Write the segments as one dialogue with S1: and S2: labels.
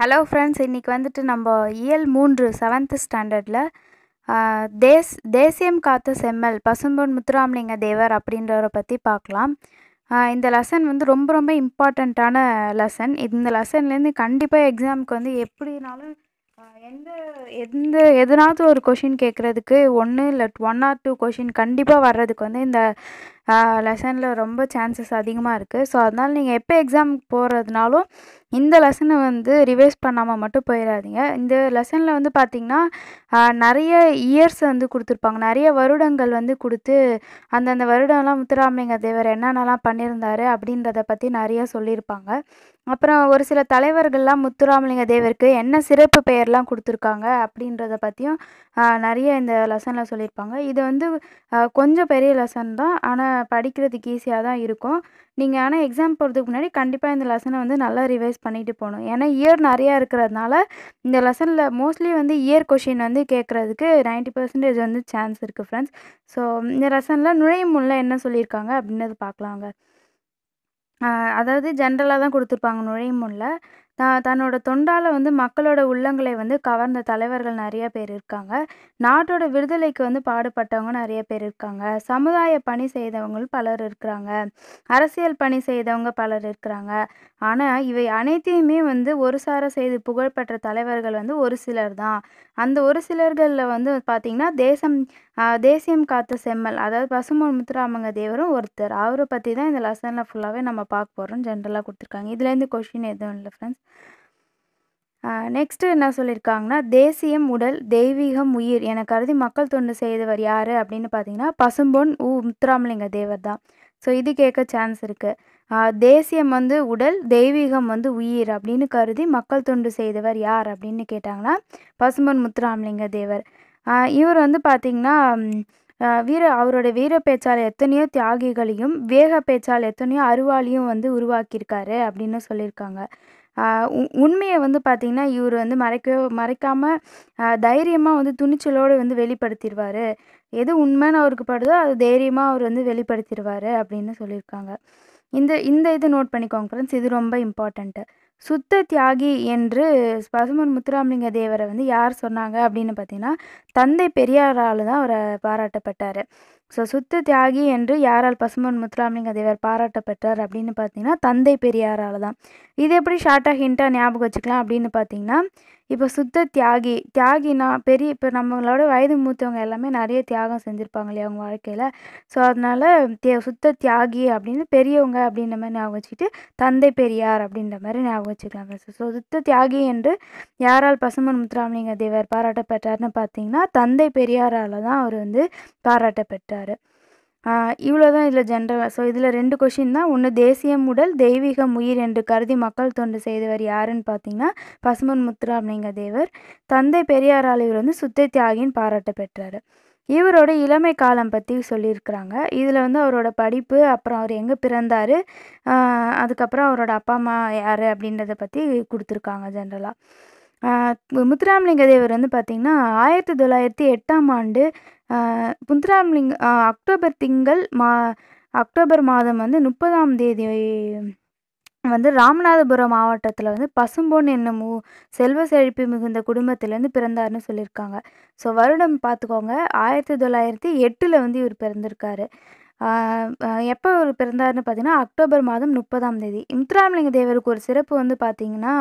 S1: Hello friends இன்றைக்கி வந்துட்டு நம்ம இயல் மூன்று செவன்த்து ஸ்டாண்டர்டில் தேஸ் தேசியம் காத்த செம்மல் பசும்பொன் முத்துராமலிங்க தேவர் அப்படின்றவரை பற்றி பார்க்கலாம். இந்த லெசன் வந்து ரொம்ப ரொம்ப இம்பார்ட்டண்ட்டான லெசன் இந்த லெசன்லேருந்து கண்டிப்பாக எக்ஸாமுக்கு வந்து எப்படினாலும் எந்த எந்த எதனாவது ஒரு கொஷின் கேட்குறதுக்கு ஒன்று இல்லை ஒன் ஆர் டூ கொஷின் கண்டிப்பாக வர்றதுக்கு வந்து இந்த லெசனில் ரொம்ப சான்சஸ் அதிகமாக இருக்குது ஸோ அதனால் நீங்கள் எப்போ எக்ஸாம் போகிறதுனாலும் இந்த லெசனை வந்து ரிவைஸ் பண்ணாமல் மட்டும் போயிடாதீங்க. இந்த லெசனில் வந்து பார்த்திங்கன்னா நிறைய இயர்ஸ் வந்து கொடுத்துருப்பாங்க. நிறைய வருடங்கள் வந்து கொடுத்து அந்தந்த வருடம்லாம் முத்துராமலிங்க தேவர் என்னென்னலாம் பண்ணியிருந்தாரு அப்படின்றத பற்றி நிறைய சொல்லியிருப்பாங்க. அப்புறம் ஒரு சில தலைவர்கள்லாம் முத்துராமலிங்க தேவருக்கு என்ன சிறப்பு பெயர்லாம் கொடுத்துருக்காங்க அப்படின்றத பற்றியும் நிறைய இந்த லெசனில் சொல்லியிருப்பாங்க. இது வந்து கொஞ்சம் பெரிய லெசன் தான். ஆனால் படிக்கிறதுக்கு ஈஸியாக தான் இருக்கும். நீங்கள் ஆனால் எக்ஸாம் போகிறதுக்கு முன்னாடி கண்டிப்பாக இந்த லெசனை வந்து நல்லா ரிவைஸ் பண்ணிட்டு போகணும். ஏன்னா இயர் நிறையா இருக்கிறதுனால இந்த லெசனில் மோஸ்ட்லி வந்து இயர் கொஷின் வந்து கேட்குறதுக்கு நைன்ட்டி பர்சன்டேஜ் வந்து சான்ஸ் இருக்குது ஃப்ரெண்ட்ஸ் ஸோ இந்த லெசனில் நுழையும் முன்ன என்ன சொல்லியிருக்காங்க அப்படின்றது பார்க்கலாங்க. அதாவது ஜென்ரலாக தான் கொடுத்துருப்பாங்க நுழையும் முன்ன தன்னோட தொண்டால் வந்து மக்களோட உள்ளங்களை வந்து கவர்ந்த தலைவர்கள் நிறைய பேர் இருக்காங்க. நாட்டோட விடுதலைக்கு வந்து பாடுபட்டவங்க நிறைய பேர் இருக்காங்க. சமுதாய பணி செய்தவங்க பலர் இருக்கிறாங்க. அரசியல் பணி செய்தவங்க பலர் இருக்கிறாங்க. ஆனால் இவை அனைத்தையுமே வந்து ஒரு சார செய்து புகழ்பெற்ற தலைவர்கள் வந்து ஒரு சிலர் தான். அந்த ஒரு சிலர்களில் வந்து பார்த்திங்கன்னா தேசம் தேசியம் காத்த செம்மல் அதாவது பசுமன் முத்துராமங்க தேவரும் ஒருத்தர். அவரை பற்றி தான் இந்த லெசனில் ஃபுல்லாகவே நம்ம பார்க்க போகிறோம் ஜென்ரலாக கொடுத்துருக்காங்க. இதுலேருந்து கொஷின் எதுவும் இல்லை ஃப்ரெண்ட்ஸ் நெக்ஸ்ட்டு என்ன சொல்லியிருக்காங்கன்னா தேசியம் உடல் தெய்வீகம் உயிர் என கருதி மக்கள் தொண்டு செய்தவர் யார் அப்படின்னு பார்த்தீங்கன்னா பசும்பொன் உ முத்துராமலிங்க தேவர் தான். ஸோ இது கேட்க சான்ஸ் இருக்குது தேசியம் வந்து உடல் தெய்வீகம் வந்து உயிர் அப்படின்னு கருதி மக்கள் தொண்டு செய்தவர் யார் அப்படின்னு கேட்டாங்கன்னா பசும்பொன் முத்துராமலிங்க தேவர். இவர் வந்து பார்த்திங்கன்னா வீர அவரோட வீர பேச்சால் எத்தனையோ தியாகிகளையும் வேக பேச்சால் எத்தனையோ அருவாளியும் வந்து உருவாக்கியிருக்காரு அப்படின்னு சொல்லியிருக்காங்க. உண்மையை வந்து பார்த்திங்கன்னா இவர் வந்து மறைக்க மறைக்காமல் தைரியமாக வந்து துணிச்சலோடு வந்து வெளிப்படுத்திடுவார் எது உண்மைன்னு அவருக்கு படுதோ அது தைரியமாக அவர் வந்து வெளிப்படுத்திடுவார் அப்படின்னு சொல்லியிருக்காங்க. இந்த இந்த இது நோட் பண்ணிக்கோங்க ஃப்ரெண்ட்ஸ் இது ரொம்ப இம்பார்ட்டண்ட்டு சுத்த தியாகி என்று பசுமன் முத்துராமலிங்க தேவரை வந்து யார் சொன்னாங்க அப்படின்னு பார்த்தீங்கன்னா தந்தை பெரியாரால் தான் அவரை பாராட்டப்பட்டார். ஸோ சுத்த தியாகி என்று யாரால் பசுமன் முத்துராமலிங்க தேவர் பாராட்டப்பட்டார் அப்படின்னு பார்த்தீங்கன்னா தந்தை பெரியாரால் தான். இது எப்படி ஷார்ட்டாக ஹிண்ட்டாக ஞாபகம் வச்சுக்கலாம் அப்படின்னு பார்த்தீங்கன்னா இப்போ சுத்த தியாகி தியாகினா பெரிய இப்போ நம்மளோட வயது மூத்தவங்க எல்லாமே நிறைய தியாகம் செஞ்சுருப்பாங்க இல்லையா அவங்க வாழ்க்கையில்? ஸோ அதனால் தே சுத்த தியாகி அப்படின்னு பெரியவங்க அப்படின்ற மாதிரி ஞாபகம் வச்சுக்கிட்டு தந்தை பெரியார் அப்படின்ற மாதிரி ஞாபகம் வச்சுக்கலாம் ஸோ சுத்த தியாகி என்று யாரால் பசுமன் முத்துராமலிங்க தேவர் பாராட்டப்பட்டார்னு பார்த்தீங்கன்னா தந்தை பெரியாரால் தான் அவர் வந்து பாராட்டப்பட்டார். இவ்வளோ தான் இதில் ஜென்ரலாக ஸோ இதில் ரெண்டு கொஷின் தான். ஒன்று தேசியம் உடல் தெய்வீகம் உயிர் என்று கருதி மக்கள் தொண்டு செய்தவர் யாருன்னு பார்த்தீங்கன்னா பசுமன் முத்துராமலிங்க தேவர். தந்தை பெரியாரால் இவர் வந்து சுத்த தியாகின்னு பாராட்ட பெற்றார். இவரோட இளமை காலம் பற்றி சொல்லியிருக்கிறாங்க. இதில் வந்து அவரோட படிப்பு அப்புறம் அவர் எங்கே பிறந்தார் அதுக்கப்புறம் அவரோட அப்பா அம்மா யார் அப்படின்றத பற்றி கொடுத்துருக்காங்க ஜென்ரலாக முத்துராமலிங்க தேவர் வந்து பார்த்திங்கன்னா ஆயிரத்தி தொள்ளாயிரத்தி எட்டாம் ஆண்டு முத்துராமலிங்க அக்டோபர் திங்கள் மா அக்டோபர் மாதம் வந்து முப்பதாம் தேதி வந்து ராமநாதபுரம் மாவட்டத்தில் வந்து பசும்பொன் என்னும் செல்வ செழிப்பு மிகுந்த குடும்பத்திலேருந்து பிறந்தார்னு சொல்லியிருக்காங்க ஸோ வருடம் பார்த்துக்கோங்க ஆயிரத்தி தொள்ளாயிரத்தி எட்டில் வந்து இவர் பிறந்திருக்காரு. எப்போ இவர் பிறந்தார்னு பார்த்தீங்கன்னா அக்டோபர் மாதம் முப்பதாம் தேதி. முத்துராமலிங்க தேவருக்கு ஒரு சிறப்பு வந்து பார்த்திங்கன்னா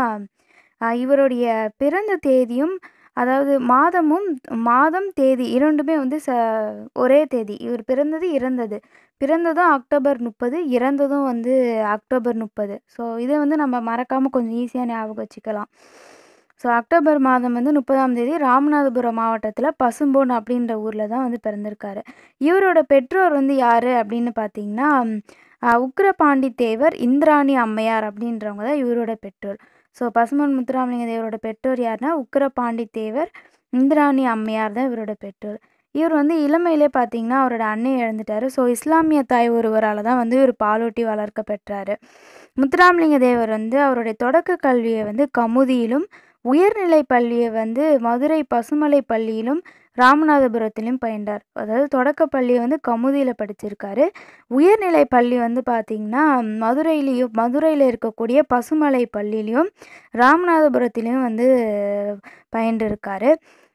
S1: இவருடைய பிறந்த தேதியும் அதாவது மாதமும் மாதம் தேதி இரண்டுமே வந்து ச ஒரே தேதி. இவர் பிறந்தது இறந்தது. பிறந்ததும் அக்டோபர் முப்பது இறந்ததும் வந்து அக்டோபர் முப்பது. ஸோ இதை வந்து நம்ம மறக்காமல் கொஞ்சம் ஈஸியாக ஞாபகம் வச்சுக்கலாம். ஸோ அக்டோபர் மாதம் வந்து முப்பதாம் தேதி ராமநாதபுரம் மாவட்டத்தில் பசும்போன் அப்படின்ற ஊரில் தான் வந்து பிறந்திருக்காரு. இவரோட பெற்றோர் வந்து யார் அப்படின்னு பார்த்தீங்கன்னா உக்ரபாண்டி தேவர் இந்திராணி அம்மையார் அப்படின்றவங்க தான் இவரோட பெற்றோர். ஸோ பசுமன் முத்துராமலிங்க தேவரோட பெற்றோர் யாருன்னா உக்கிரபாண்டி தேவர் இந்திராணி அம்மையார் தான் இவரோட பெற்றோர். இவர் வந்து இளமையிலே பார்த்தீங்கன்னா அவரோட அன்னை இழந்துட்டார். ஸோ இஸ்லாமிய தாய் ஒருவரால் தான் வந்து இவர் பாலூட்டி வளர்க்க பெற்றார். முத்துராமலிங்க தேவர் வந்து அவருடைய தொடக்க கல்வியை வந்து கமுதியிலும் உயர்நிலை பள்ளியை வந்து மதுரை பசுமலை பள்ளியிலும் ராமநாதபுரத்திலையும் பயின்றார். அதாவது தொடக்கப்பள்ளி வந்து கமுதியில் படிச்சிருக்காரு. உயர்நிலை பள்ளி வந்து பார்த்திங்கன்னா மதுரையிலையும் மதுரையில் இருக்கக்கூடிய பசுமலை பள்ளியிலையும் ராமநாதபுரத்திலையும் வந்து பயின்றிருக்காரு.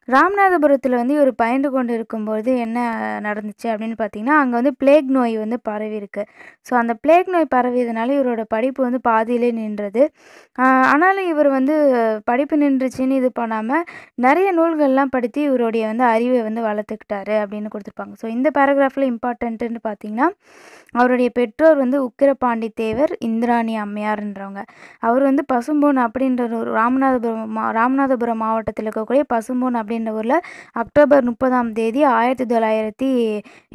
S1: ராமநாதபுரத்தில் வந்து இவர் பயின்று கொண்டு இருக்கும்போது என்ன நடந்துச்சு அப்படின்னு பார்த்தீங்கன்னா அங்கே வந்து பிளேக் நோய் வந்து பரவி இருக்கு. ஸோ அந்த பிளேக் நோய் பரவியதுனால இவரோட படிப்பு வந்து பாதியிலே நின்றது. ஆனாலும் இவர் வந்து படிப்பு நின்றுச்சுன்னு இது பண்ணாமல் நிறைய நூல்கள்லாம் படித்து இவருடைய வந்து அறிவை வந்து வளர்த்துக்கிட்டாரு அப்படின்னு கொடுத்துருப்பாங்க. ஸோ இந்த பேராகிராஃபில் இம்பார்ட்டன்ட்டுன்னு பார்த்தீங்கன்னா அவருடைய பெற்றோர் வந்து உக்கிரபாண்டி தேவர் இந்திராணி அம்மையார்ன்றவங்க. அவர் வந்து பசும்பொன் அப்படின்ற ஒரு ராமநாதபுரம் ராமநாதபுரம் மாவட்டத்தில் இருக்கக்கூடிய பசும்பொன் அப்படின்ற ஊரில் அக்டோபர் முப்பதாம் தேதி ஆயிரத்தி தொள்ளாயிரத்தி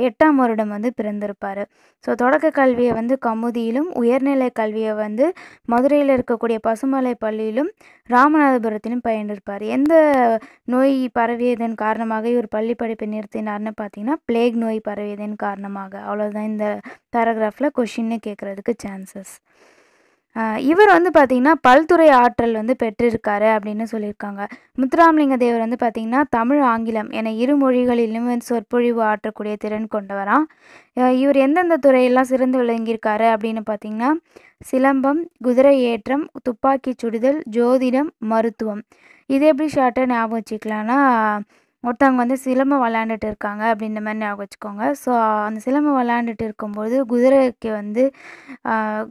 S1: எட்டாம் வருடம் வந்து பிறந்திருப்பார். ஸோ தொடக்க கல்வியை வந்து கமுதியிலும் உயர்நிலை கல்வியை வந்து மதுரையில் இருக்கக்கூடிய பசுமலை பள்ளியிலும் ராமநாதபுரத்திலும் பயின்றிருப்பார். எந்த நோய் பரவியதன் காரணமாக இவர் பள்ளி படிப்பை நிறுத்தினார்னு பார்த்தீங்கன்னா பிளேக் நோய் பரவியதன் காரணமாக. அவ்வளோதான் இந்த பேராகிராஃபில் கொஷின்னு கேட்குறதுக்கு சான்சஸ் இவர் வந்து பார்த்திங்கன்னா பல்துறை ஆற்றல் வந்து பெற்றிருக்காரு அப்படின்னு சொல்லியிருக்காங்க. முத்துராமலிங்க தேவர் வந்து பார்த்திங்கன்னா தமிழ் ஆங்கிலம் என இரு மொழிகளிலும் வந்து சொற்பொழிவு ஆற்றக்கூடிய திறன் கொண்டவராம். இவர் எந்தெந்த துறையெல்லாம் சிறந்து விளங்கியிருக்காரு அப்படின்னு பார்த்திங்கன்னா சிலம்பம் குதிரை ஏற்றம் துப்பாக்கி சுடுதல் ஜோதிடம் மருத்துவம். இது எப்படி ஷார்ட்டாக ஞாபகம் வச்சுக்கலாம்னா ஒருத்தவங்க வந்து சிலம்பம் விளாண்டுட்டு இருக்காங்க அப்படின்ற மாதிரி ஞாபகம் வச்சுக்கோங்க. ஸோ அந்த சிலம்பம் விளாண்டுட்டு இருக்கும்போது குதிரைக்கு வந்து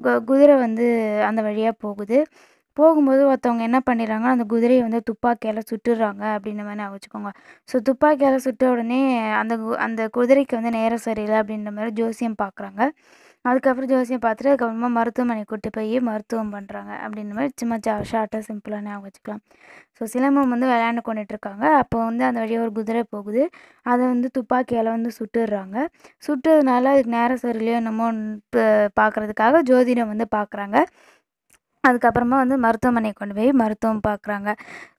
S1: கு- குதிரை வந்து அந்த வழியாக போகுது. போகும்போது ஒருத்தவங்க என்ன பண்ணிடுறாங்க அந்த குதிரையை வந்து துப்பாக்கியால் சுட்டுடுறாங்க அப்படின்ற மாதிரி ஞாபகம் வச்சுக்கோங்க. ஸோ துப்பாக்கியால் சுட்ட உடனே அந்த கு- அந்த குதிரைக்கு வந்து நேரம் சரியில்லை அப்படின்ற மாதிரி ஜோசியம் பார்க்குறாங்க. அதுக்கப்புறம் ஜோசியம் பார்த்துட்டு அதுக்கப்புறமா மருத்துவமனை கூட்டி போய் மருத்துவம் பண்ணுறாங்க அப்படின்ற மாதிரி சும்மா ஜா ஷார்ட்டாக சிம்பிளாக ஞாபகம் வச்சுக்கலாம். ஸோ சிலம்பம் வந்து விளையாண்டு கொண்டுட்டு இருக்காங்க. அப்போ வந்து அந்த வழியாக ஒரு குதிரை போகுது. அதை வந்து துப்பாக்கியால் வந்து சுட்டுடுறாங்க. சுட்டதுனால அதுக்கு நேரம் சரியில்லையோ என்னமோ பார்க்குறதுக்காக ஜோதிடம் வந்து பார்க்குறாங்க. அதுக்கப்புறமா வந்து மருத்துவமனை கொண்டு போய் மருத்துவம் பார்க்குறாங்க.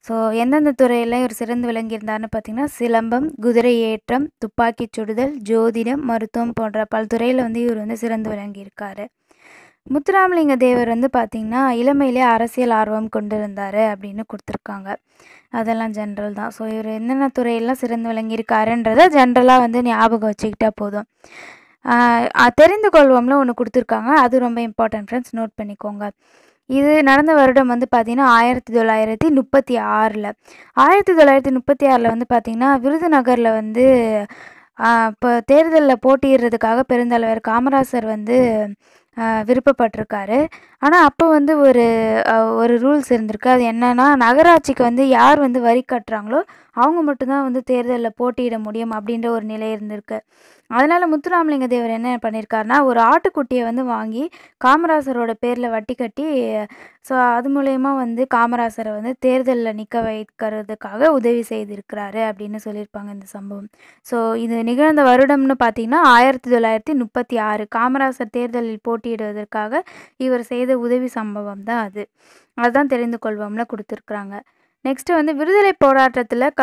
S1: ஸோ எந்தெந்த துறையில் இவர் சிறந்து விளங்கியிருந்தார்னு பார்த்தீங்கன்னா சிலம்பம் குதிரை ஏற்றம் துப்பாக்கி சுடுதல் ஜோதிடம் மருத்துவம் போன்ற பல்துறையில் வந்து இவர் வந்து சிறந்து விளங்கியிருக்காரு. முத்துராமலிங்க தேவர் வந்து பார்த்திங்கன்னா இளமையிலே அரசியல் ஆர்வம் கொண்டிருந்தார் அப்படின்னு கொடுத்துருக்காங்க. அதெல்லாம் ஜென்ரல் தான். ஸோ இவர் என்னென்ன துறையெல்லாம் சிறந்து விளங்கியிருக்காருன்றதை ஜென்ரலாக வந்து ஞாபகம் வச்சுக்கிட்டா போதும். தெரிந்து கொள்வோம்ல ஒன்று கொடுத்துருக்காங்க. அது ரொம்ப இம்பார்ட்டன்ட் ஃப்ரெண்ட்ஸ். நோட் பண்ணிக்கோங்க. இது நடந்த வருடம் வந்து பார்த்திங்கன்னா ஆயிரத்தி தொள்ளாயிரத்தி முப்பத்தி ஆறில். ஆயிரத்தி தொள்ளாயிரத்தி முப்பத்தி ஆறில் வந்து பார்த்திங்கன்னா விருதுநகரில் வந்து இப்போ தேர்தலில் போட்டியிடுறதுக்காக பெருந்தலைவர் காமராசர் வந்து விருப்பப்பட்டிருக்காரு. ஆனால் அப்போ வந்து ஒரு ஒரு ரூல்ஸ் இருந்திருக்கு. அது என்னென்னா நகராட்சிக்கு வந்து யார் வந்து வரி கட்டுறாங்களோ அவங்க மட்டும்தான் வந்து தேர்தலில் போட்டியிட முடியும் அப்படின்ற ஒரு நிலை இருந்திருக்கு. அதனால் முத்துராமலிங்க தேவர் என்ன பண்ணியிருக்காருனா ஒரு ஆட்டுக்குட்டியை வந்து வாங்கி காமராசரோட பேரில் வட்டி கட்டி ஸோ அது மூலயமா வந்து காமராசரை வந்து தேர்தலில் நிற்க வைக்கிறதுக்காக உதவி செய்திருக்கிறாரு அப்படின்னு சொல்லியிருப்பாங்க இந்த சம்பவம். ஸோ இது நிகழ்ந்த வருடம்னு பார்த்தீங்கன்னா ஆயிரத்தி தொள்ளாயிரத்தி முப்பத்தி ஆறு காமராசர் தேர்தலில் போட்டியிடுவதற்காக இவர் செய்த உதவி சம்பவம் தான் அது. அதுதான் தெரிந்து கொள்வோம்ல கொடுத்துருக்குறாங்க. நெக்ஸ்ட்டு வந்து விடுதலை போராட்டத்தில் க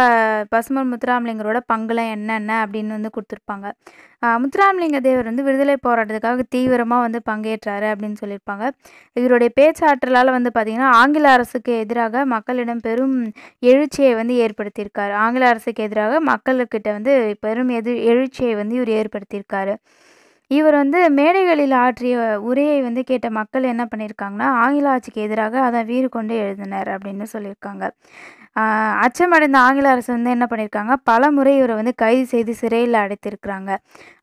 S1: பசுமன் முத்துராமலிங்கரோட பங்குலாம் என்னென்ன அப்படின்னு வந்து கொடுத்துருப்பாங்க. முத்துராமலிங்க தேவர் வந்து விடுதலை போராட்டத்துக்காக தீவிரமாக வந்து பங்கேற்றாரு அப்படின்னு சொல்லியிருப்பாங்க. இவருடைய பேச்சாற்றலால் வந்து பார்த்திங்கன்னா ஆங்கில அரசுக்கு எதிராக மக்களிடம் பெரும் எழுச்சியை வந்து ஏற்படுத்தியிருக்காரு. ஆங்கில அரசுக்கு எதிராக மக்களுக்கிட்ட வந்து பெரும் எது எழுச்சியை வந்து இவர் ஏற்படுத்தியிருக்காரு. இவர் வந்து மேடைகளில் ஆற்றிய உரையை வந்து கேட்ட மக்கள் என்ன பண்ணியிருக்காங்கன்னா ஆங்கில ஆட்சிக்கு எதிராக அதை வீறு கொண்டு எழுதினர் அப்படின்னு சொல்லியிருக்காங்க. அச்சமடைந்த ஆங்கில அரசு வந்து என்ன பண்ணியிருக்காங்க பல முறை இவரை வந்து கைது செய்து சிறையில் அடைத்திருக்கிறாங்க.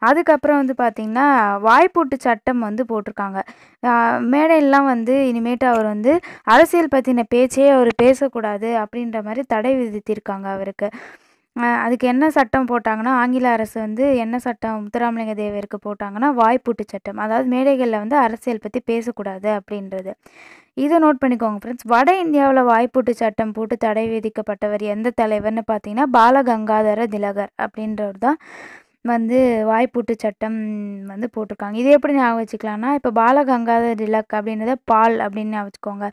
S1: அதுக்கப்புறம் வந்து பார்த்திங்கன்னா வாய்ப்பூட்டு சட்டம் வந்து போட்டிருக்காங்க. மேடையெல்லாம் வந்து இனிமேட்டு அவர் வந்து அரசியல் பற்றின பேச்சே அவர் பேசக்கூடாது அப்படின்ற மாதிரி தடை விதித்திருக்காங்க அவருக்கு. அதுக்கு என்ன சட்டம் போட்டாங்கன்னா ஆங்கில அரசு வந்து என்ன சட்டம் முத்துராமலிங்க தேவருக்கு போட்டாங்கன்னா வாய்ப்பூட்டு சட்டம். அதாவது மேடைகளில் வந்து அரசியல் பற்றி பேசக்கூடாது அப்படின்றது. இதை நோட் பண்ணிக்கோங்க ஃப்ரெண்ட்ஸ் வட இந்தியாவில் வாய்ப்பூட்டு சட்டம் போட்டு தடை விதிக்கப்பட்டவர் எந்த தலைவர்னு பார்த்தீங்கன்னா பாலகங்காதர திலகர் அப்படின்றவர் தான் வந்து வாய்ப்பூட்டு சட்டம் வந்து போட்டிருக்காங்க. இது எப்படி ஞாபகம் வச்சுக்கலாம்னா இப்போ பாலகங்காதர திலக் அப்படின்றத பால் அப்படின்னு ஞாபகம் வச்சுக்கோங்க.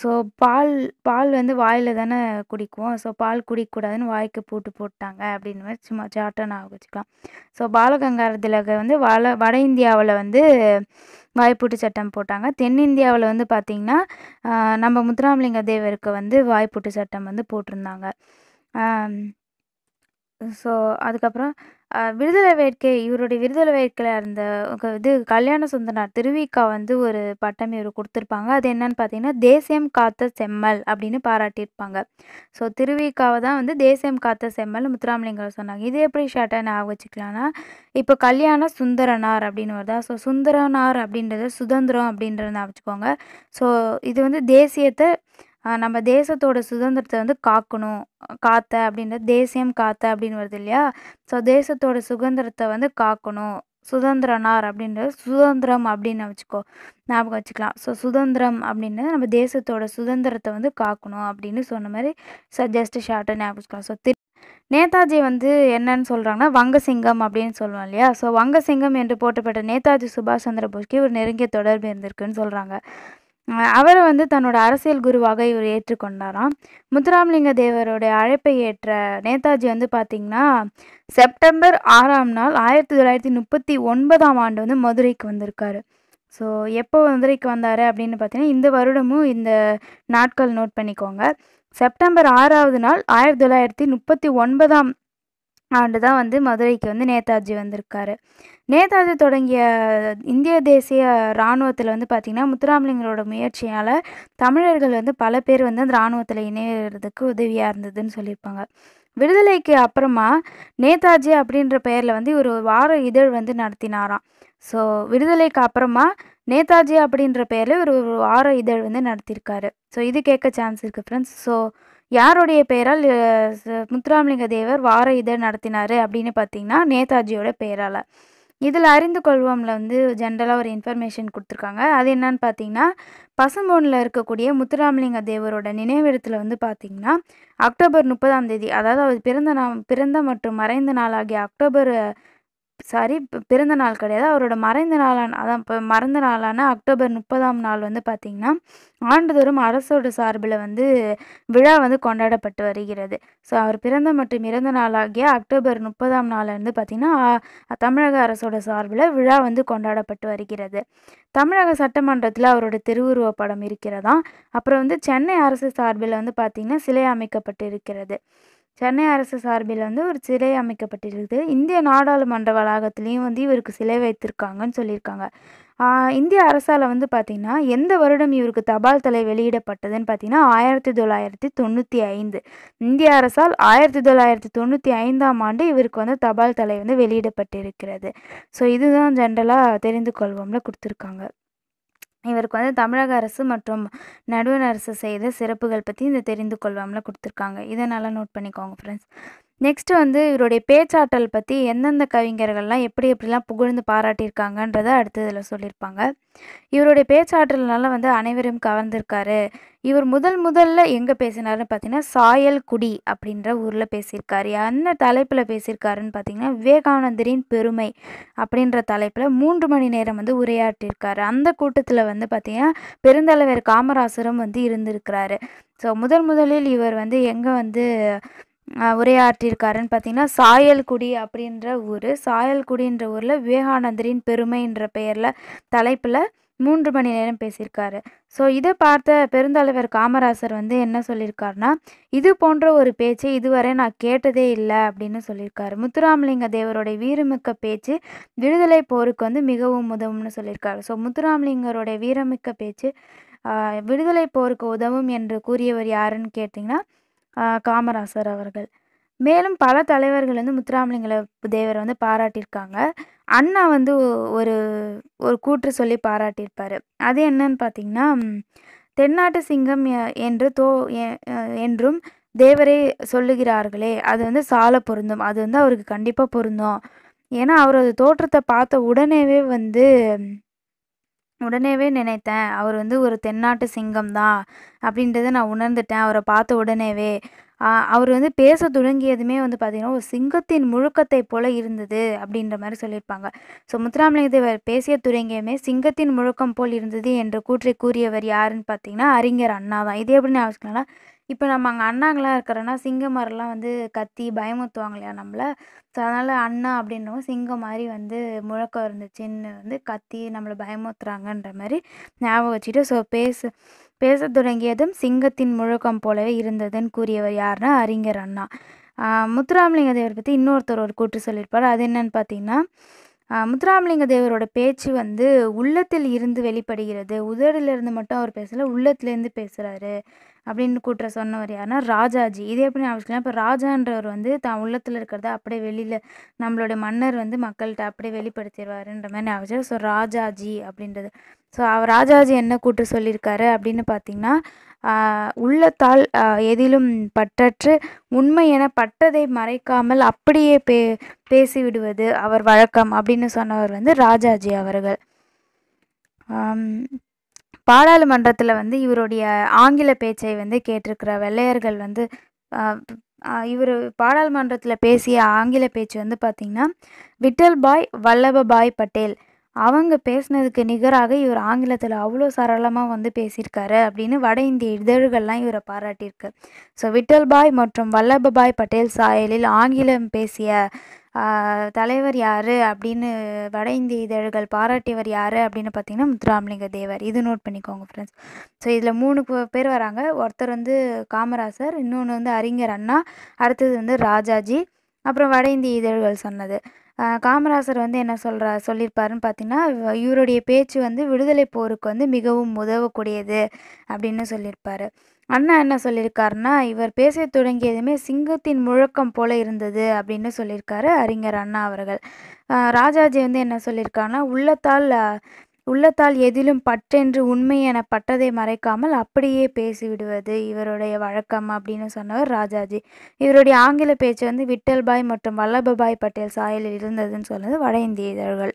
S1: ஸோ பால் பால் வந்து வாயில் தானே குடிக்குவோம். ஸோ பால் குடிக்கக்கூடாதுன்னு வாய்க்கு பூட்டு போட்டாங்க அப்படின்னு மாதிரி சும்மா சாட்டை ஞாபகம் வச்சுக்கலாம். ஸோ பாலகங்காதர திலகை வந்து வட வட இந்தியாவில் வந்து வாய்ப்பூட்டு சட்டம் போட்டாங்க. தென்னிந்தியாவில் வந்து பார்த்திங்கன்னா நம்ம முத்துராமலிங்க தேவருக்கு வந்து வாய்ப்பூட்டு சட்டம் வந்து போட்டிருந்தாங்க. ஸோ அதுக்கப்புறம் விடுதலை வேட்கை இவருடைய விடுதலை வேட்கையில் இருந்த இது கல்யாண சுந்தரனார் திருவிக்கா வந்து ஒரு பட்டம் இவர் கொடுத்துருப்பாங்க அது என்னன்னு பார்த்தீங்கன்னா, "தேசியம் காத்த செம்மல்" அப்படின்னு பாராட்டியிருப்பாங்க. ஸோ திருவிக்காவை தான் வந்து "தேசியம் காத்த செம்மல்" முத்துராமலிங்கம் சொன்னாங்க. இது எப்படி ஷார்ட்டாக ஞாபகம் வச்சுக்கலாம்னா, இப்போ கல்யாண சுந்தரனார் அப்படின்னு வருதா, ஸோ சுந்தரனார் அப்படின்றது சுதந்திரம் அப்படின்றத வச்சுக்கோங்க. ஸோ இது வந்து தேசியத்தை நம்ம தேசத்தோட சுதந்திரத்தை வந்து காக்கணும். காத்த அப்படின்றது தேசியம் காத்த அப்படின்னு வருது இல்லையா? ஸோ தேசத்தோட சுதந்திரத்தை வந்து காக்கணும். சுதந்திரனார் அப்படின்றது சுதந்திரம் அப்படின்னு வச்சுக்கோ ஞாபகம் வச்சுக்கலாம். ஸோ சுதந்திரம் அப்படின்றது நம்ம தேசத்தோட சுதந்திரத்தை வந்து காக்கணும் அப்படின்னு சொன்ன மாதிரி ஸோ ஜஸ்ட் ஷார்ட்டா ஞாபகம் வச்சுக்கலாம். ஸோ நேதாஜி வந்து என்னன்னு சொல்கிறாங்கன்னா வங்கசிங்கம் அப்படின்னு சொல்லுவோம் இல்லையா? ஸோ வங்கசிங்கம் என்று போட்டப்பட்ட நேதாஜி சுபாஷ் சந்திர போஸ்க்கு ஒரு நெருங்கிய தொடர்பு இருந்திருக்குன்னு சொல்கிறாங்க அவரை வந்து தன்னோட அரசியல் குருவாக இவர் ஏற்றுக்கொண்டாராம். முத்துராமலிங்க தேவருடைய அழைப்பை ஏற்ற நேதாஜி வந்து பார்த்தீங்கன்னா, செப்டம்பர் ஆறாம் நாள் 1939ஆம் ஆண்டு வந்து மதுரைக்கு வந்திருக்காரு. ஸோ எப்போ மதுரைக்கு வந்தார் அப்படின்னு பார்த்தீங்கன்னா, இந்த வருடமும் இந்த நாட்கள் நோட் பண்ணிக்கோங்க. செப்டம்பர் ஆறாவது நாள் 1939ஆம் ஆண்டு தான் வந்து மதுரைக்கு வந்து நேதாஜி வந்திருக்காரு. நேதாஜி தொடங்கிய இந்திய தேசிய இராணுவத்தில் வந்து பார்த்திங்கன்னா முத்துராமலிங்கரோட முயற்சியால் தமிழர்கள் வந்து பல பேர் வந்து அந்த இராணுவத்தில் இணையறதுக்கு உதவியாக இருந்ததுன்னு சொல்லியிருப்பாங்க. விடுதலைக்கு அப்புறமா நேதாஜி அப்படின்ற பெயரில் வந்து ஒரு வார இதழ் வந்து நடத்தினாராம். ஸோ விடுதலைக்கு அப்புறமா நேதாஜி அப்படின்ற பெயரில் ஒரு வார இதழ் வந்து நடத்தியிருக்காரு. ஸோ இது கேட்க சான்ஸ் இருக்குது ஃப்ரெண்ட்ஸ். ஸோ யாருடைய பெயரால் முத்துராமலிங்க தேவர் வார இதழ் நடத்தினாரு அப்படின்னு பார்த்தீங்கன்னா, நேதாஜியோட பெயரால். இதில் அறிந்து கொள்வோம்ல வந்து ஜென்ரலாக ஒரு இன்ஃபர்மேஷன் கொடுத்துருக்காங்க. அது என்னன்னு பார்த்தீங்கன்னா, பசும்பொன்ல இருக்கக்கூடிய முத்துராமலிங்க தேவரோட நினைவிடத்தில் வந்து பார்த்தீங்கன்னா, அக்டோபர் 30ஆம் தேதி அதாவது அவர் பிறந்த நா பிறந்த மற்றும் மறைந்த நாளாகிய அக்டோபர் சாரி பிறந்த நாள் கிடையாது. அவரோட மறைந்த நாளான அதான் இப்போ மறந்த நாளான அக்டோபர் 30ஆம் நாள் வந்து பார்த்திங்கன்னா ஆண்டுதோறும் அரசோட சார்பில் வந்து விழா வந்து கொண்டாடப்பட்டு வருகிறது. ஸோ அவர் பிறந்த மற்றும் இறந்த நாளாகிய அக்டோபர் முப்பதாம் நாளில் வந்து பார்த்திங்கன்னா தமிழக அரசோட சார்பில் விழா வந்து கொண்டாடப்பட்டு வருகிறது. தமிழக சட்டமன்றத்தில் அவரோட திருவுருவப் படம் இருக்கிறதா அப்புறம் வந்து சென்னை அரசு சார்பில் வந்து பார்த்திங்கன்னா சிலை அமைக்கப்பட்டு இருக்கிறது. சென்னை அரசு சார்பில் வந்து ஒரு சிலை அமைக்கப்பட்டிருக்குது. இந்திய நாடாளுமன்ற வளாகத்துலேயும் வந்து இவருக்கு சிலை வைத்திருக்காங்கன்னு சொல்லியிருக்காங்க. இந்திய அரசால் வந்து பார்த்தீங்கன்னா, எந்த வருடம் இவருக்கு தபால் தலை வெளியிடப்பட்டதுன்னு பார்த்தீங்கன்னா, 1995 இந்திய அரசால் 1995ஆம் ஆண்டு இவருக்கு வந்து தபால் தலை வந்து வெளியிடப்பட்டிருக்கிறது. ஸோ இதுதான் ஜென்ரலாக தெரிந்து கொள்வோம்ல கொடுத்துருக்காங்க இவருக்கு வந்து தமிழக அரசு மற்றும் நடுவண் அரசு செய்த சிறப்புகள் பற்றி இந்த தெரிந்து கொள்வோம்ல கொடுத்துருக்காங்க இதை நல்லா நோட் பண்ணிக்கோங்க ஃப்ரெண்ட்ஸ். நெக்ஸ்ட்டு வந்து இவருடைய பேச்சாற்றல் பற்றி எந்தெந்த கவிஞர்கள்லாம் எப்படி எப்படிலாம் புகழ்ந்து பாராட்டியிருக்காங்கன்றத அடுத்ததில் சொல்லியிருப்பாங்க. இவருடைய பேச்சாற்றல்னால வந்து அனைவரும் கவர்ந்திருக்காரு. இவர் முதல் முதல்ல எங்கே பேசினாருன்னு பார்த்தீங்கன்னா, சாயல்குடி அப்படின்ற ஊரில் பேசியிருக்காரு. என்ன தலைப்பில் பேசியிருக்காருன்னு பார்த்தீங்கன்னா, விவேகானந்தரின் பெருமை அப்படின்ற தலைப்பில் மூன்று மணி நேரம் வந்து உரையாற்றியிருக்காரு. அந்த கூட்டத்தில் வந்து பார்த்தீங்கன்னா, பெருந்தலைவர் காமராசரும் வந்து இருந்திருக்கிறாரு. ஸோ முதல் முதலில் இவர் வந்து எங்கே வந்து உரையாற்றியிருக்காருன்னு பார்த்தீங்கன்னா, சாயல்குடி அப்படின்ற ஊர் சாயல்குடின்ற ஊரில் விவேகானந்தரின் பெருமைன்ற பெயரில் தலைப்பில் மூன்று மணி நேரம் பேசியிருக்காரு. ஸோ இதை பார்த்த பெருந்தலைவர் காமராசர் வந்து என்ன சொல்லியிருக்காருன்னா, "இது போன்ற ஒரு பேச்சை இதுவரை நான் கேட்டதே இல்லை அப்படின்னு சொல்லியிருக்காரு. முத்துராமலிங்க தேவருடைய வீரமிக்க பேச்சு விடுதலை போருக்கு வந்து மிகவும் உதவும்னு சொல்லியிருக்காரு. ஸோ முத்துராமலிங்கருடைய வீரமிக்க பேச்சு விடுதலை போருக்கு உதவும் என்று கூறியவர் யாருன்னு கேட்டிங்கன்னா காமராசர் அவர்கள். மேலும் பல தலைவர்கள் வந்து முத்துராமலிங்க தேவரை வந்து பாராட்டியிருக்காங்க. அண்ணா வந்து ஒரு ஒரு கூற்று சொல்லி பாராட்டியிருப்பார் அது என்னன்னு பார்த்தீங்கன்னா, "தென்னாட்டு சிங்கம் என்று தோ என்றும் தேவரே சொல்லுகிறார்களே, அது வந்து சால பொருந்தும். அது வந்து அவருக்கு கண்டிப்பாக பொருந்தும். ஏன்னா, அவரது தோற்றத்தை பார்த்த உடனேவே வந்து உடனேவே நினைத்தேன். அவர் வந்து ஒரு தென்னாட்டு சிங்கம் தான் அப்படின்றத நான் உணர்ந்துட்டேன். அவரை பார்த்த உடனேவே. அவர் வந்து பேச தொடங்கியதுமே வந்து பார்த்தீங்கன்னா, ஒரு சிங்கத்தின் முழுக்கத்தை போல இருந்தது" அப்படின்ற மாதிரி சொல்லியிருப்பாங்க. ஸோ முத்துராமலிங்க தேவர் பேசிய தொடங்கியதுமே சிங்கத்தின் முழுக்கம் போல் இருந்தது என்ற கூற்றை கூறியவர் யாருன்னு பார்த்தீங்கன்னா, அறிஞர் அண்ணா தான். இது எப்படி ஞாபகம் இப்போ நம்ம அங்கே அண்ணாங்களாம் இருக்கிறோன்னா, சிங்கம் மாதிரிலாம் வந்து கத்தி பயமுத்துவாங்க இல்லையா நம்மளை ஸோ அதனால் அண்ணா அப்படின்றவங்க சிங்கம் மாதிரி வந்து முழக்கம் இருந்துச்சுன்னு வந்து கத்தி நம்மளை பயமுத்துறாங்கன்ற மாதிரி ஞாபகம் வச்சுட்டு, ஸோ பேச பேசத் தொடங்கியதும் சிங்கத்தின் முழக்கம் போலவே இருந்ததுன்னு கூறியவர் யாருன்னா அறிஞர் அண்ணா. முத்துராமலிங்க தேவர் பற்றி இன்னொருத்தர் ஒரு கூற்று சொல்லியிருப்பார். அது என்னன்னு பார்த்தீங்கன்னா முத்துராமலிங்க தேவரோட பேச்சு வந்து உள்ளத்தில் இருந்து வெளிப்படுகிறது. உதடிலிருந்து மட்டும் அவர் பேசலை உள்ளத்துலேருந்து பேசுகிறாரு அப்படின்னு கூட்டுற சொன்னவர் யாருன்னா ராஜாஜி. இது எப்படி அவசியம் இப்போ ராஜான்றவர் வந்து தான் உள்ளத்தில் இருக்கிறத அப்படியே வெளியில் நம்மளுடைய மன்னர் வந்து மக்கள்கிட்ட அப்படியே வெளிப்படுத்திடுவாருன்ற மாதிரி அவசியம். ஸோ ராஜாஜி அப்படின்றது. ஸோ அவர் ராஜாஜி என்ன கூற்று சொல்லியிருக்காரு அப்படின்னு பார்த்தீங்கன்னா உள்ளத்தால் எதிலும் பற்றற்று உண்மை என பட்டதை மறைக்காமல் அப்படியே பே பேசிவிடுவது அவர் வழக்கம் அப்படின்னு சொன்னவர் வந்து ராஜாஜி அவர்கள். பாராளுமன்றத்தில் வந்து இவருடைய ஆங்கில பேச்சை வந்து கேட்டிருக்கிற வெள்ளையர்கள் வந்து இவர் பாராளுமன்றத்தில் பேசிய ஆங்கில பேச்சு வந்து பார்த்திங்கன்னா விட்டல் பாய் வல்லபபாய் பட்டேல் அவங்க பேசினதுக்கு நிகராக இவர் ஆங்கிலத்தில் அவ்வளோ சரளமாக வந்து பேசியிருக்காரு அப்படின்னு வட இந்திய இதழ்கள்லாம் இவரை பாராட்டியிருக்கு. ஸோ விட்டல்பாய் மற்றும் வல்லபபாய் பட்டேல் சாயலில் ஆங்கிலம் பேசிய தலைவர் யார் அப்படின்னு வட இந்திய இதழ்கள் பாராட்டியவர் யார் அப்படின்னு பார்த்தீங்கன்னா முத்துராமலிங்க தேவர். இது நோட் பண்ணிக்கோங்க ஃப்ரெண்ட்ஸ் ஸோ இதில் மூணு பேர் வராங்க. ஒருத்தர் வந்து காமராசர் இன்னொன்று வந்து அறிஞர் அண்ணா அடுத்தது வந்து ராஜாஜி அப்புறம் வட இந்திய இதழ்கள் சொன்னது. காமராசர் வந்து என்ன சொல்கிறா சொல்லியிருப்பாருன்னு பார்த்தீங்கன்னா இவருடைய பேச்சு வந்து விடுதலை போருக்கு வந்து மிகவும் உதவக்கூடியது அப்படின்னு சொல்லியிருப்பாரு. அண்ணா என்ன சொல்லியிருக்காருன்னா இவர் பேச தொடங்கியதுமே சிங்கத்தின் முழக்கம் போல இருந்தது அப்படின்னு சொல்லியிருக்காரு அறிஞர் அண்ணா அவர்கள். ராஜாஜி வந்து என்ன சொல்லியிருக்காருன்னா உள்ளத்தால் உள்ளத்தால் எதிலும் பற்றென்று உண்மை என பட்டதை மறைக்காமல் அப்படியே பேசிவிடுவது இவருடைய வழக்கம் அப்படின்னு சொன்னவர் ராஜாஜி. இவருடைய ஆங்கில பேச்சு வந்து விட்டல்பாய் மற்றும் வல்லபபாய் பட்டேல் சாயலில் இருந்ததுன்னு சொன்னது வட இந்திய இதழ்கள்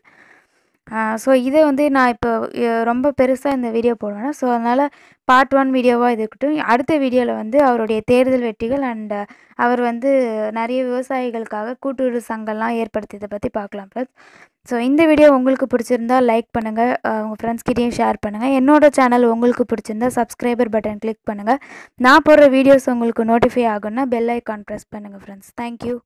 S1: ஸோ இதை வந்து நான் இப்போ ரொம்ப பெருசாக இந்த வீடியோ போடுவேன் ஸோ அதனால் பார்ட் ஒன் வீடியோவாக இது இருக்கட்டும். அடுத்த வீடியோவில் வந்து அவருடைய தேர்தல் வெற்றிகள் அண்ட் அவர் வந்து நிறைய விவசாயிகளுக்காக கூட்டுறவு சங்கம்லாம் ஏற்படுத்தியதை பற்றி பார்க்கலாம் ப்ளஸ் ஸோ இந்த வீடியோ உங்களுக்கு பிடிச்சிருந்தா லைக் பண்ணுங்கள் உங்கள் ஃப்ரெண்ட்ஸ்கிட்டையும் ஷேர் பண்ணுங்கள் என்னோடய சேனல் உங்களுக்கு பிடிச்சிருந்தா சப்ஸ்கிரைபர் பட்டன் கிளிக் பண்ணுங்கள் நான் போடுற வீடியோஸ் உங்களுக்கு நோட்டிஃபை ஆகுன்னா பெல் ஐக்கான் ப்ரெஸ் பண்ணுங்கள் ஃப்ரெண்ட்ஸ் தேங்க்யூ